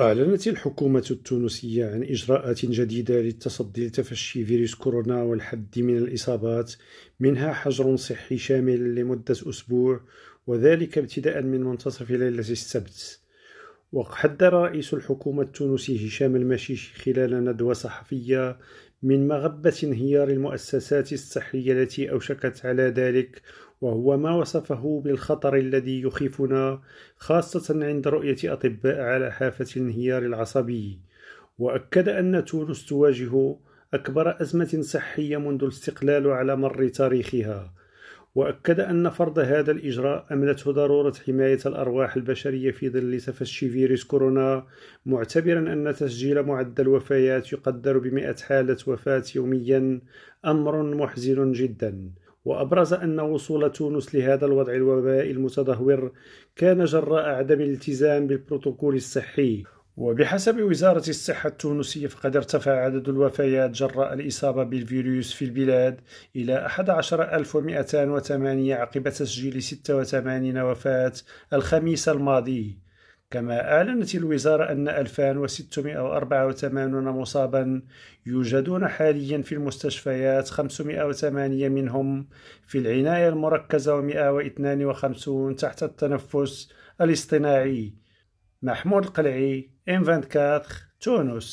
أعلنت الحكومة التونسية عن إجراءات جديدة للتصدي لتفشي فيروس كورونا والحد من الإصابات منها حجر صحي شامل لمدة أسبوع وذلك ابتداء من منتصف ليلة السبت. وحذر رئيس الحكومة التونسي هشام المشيش خلال ندوة صحفية من مغبة انهيار المؤسسات الصحية التي أوشكت على ذلك وهو ما وصفه بالخطر الذي يخيفنا خاصة عند رؤية أطباء على حافة الانهيار العصبي. وأكد أن تونس تواجه أكبر أزمة صحية منذ الاستقلال على مر تاريخها. وأكد أن فرض هذا الإجراء أملته ضرورة حماية الأرواح البشرية في ظل تفشي فيروس كورونا معتبرا أن تسجيل معدل الوفيات يقدر بمئة حالة وفاة يوميا أمر محزن جدا. وأبرز أن وصول تونس لهذا الوضع الوبائي المتدهور كان جراء عدم الالتزام بالبروتوكول الصحي. وبحسب وزارة الصحة التونسية فقد ارتفع عدد الوفيات جراء الإصابة بالفيروس في البلاد إلى 11208 عقب تسجيل 86 وفاة الخميس الماضي. كما أعلنت الوزارة أن 2684 مصابا يوجدون حاليا في المستشفيات 508 منهم في العناية المركزة و152 تحت التنفس الاصطناعي. محمود القلعي ئەڤ4 چۆنوس